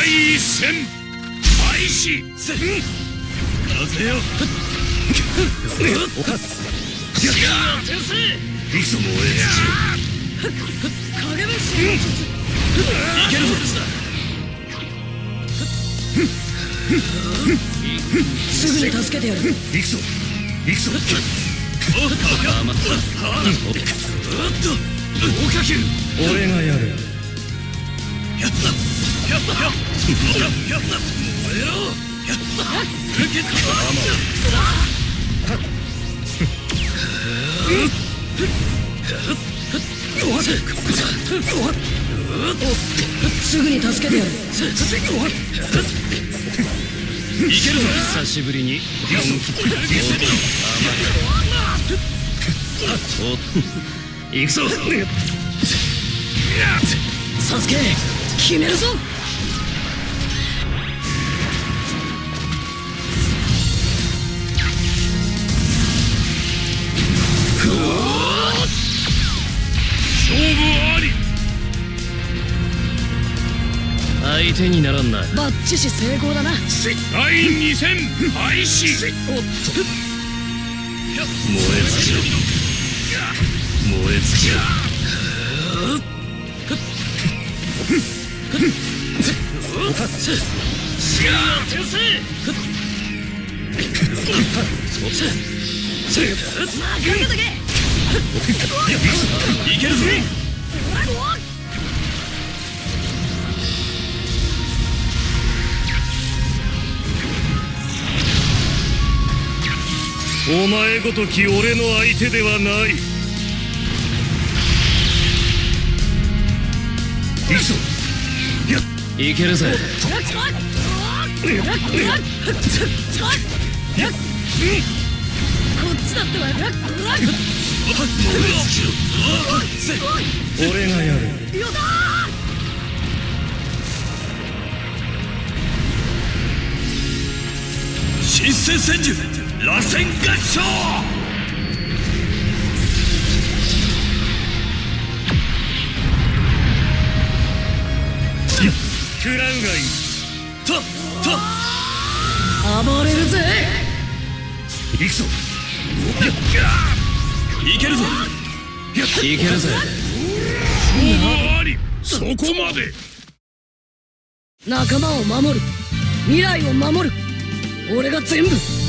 第一戦。開始。せ風よ先生いくぞ。燃え影分身の術いけるぞ。すぐに助けてやるいくぞ。いくぞ。おっと俺がやるすぐに助けてやるいけるぞ久しぶりに本気見せろお行くぞ。サスケ決めるぞ。相手にならんな。バッチシ成功だな。第二戦開始。燃え尽きろ。燃え尽きろ。任せとけいけるぞお前ごとき俺の相手ではない。いくぞ。いけるぜ。こっちだってば燃え尽きろ俺がやる。よだ新生戦術螺旋合唱。食らうがいい。とと。暴れるぜ。いくぞ。いけるぞ。いけるぜ。勝負あり。そこまで。仲間を守る。未来を守る。俺が全部